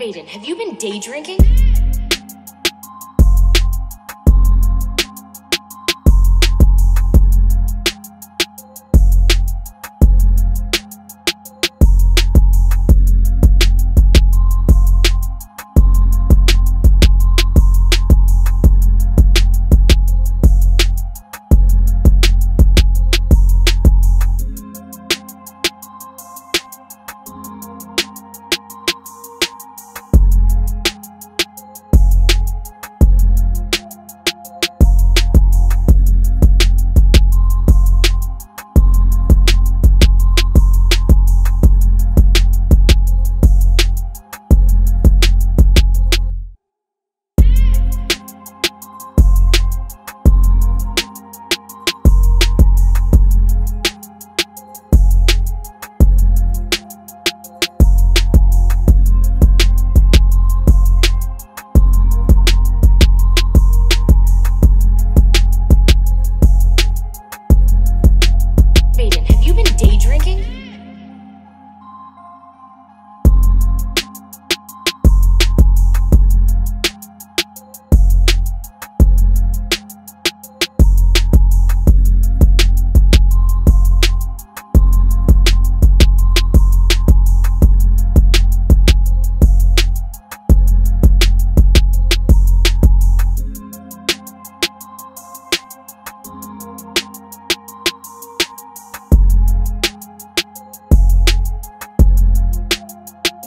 Maiden, have you been day drinking?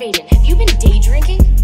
Have you been day drinking?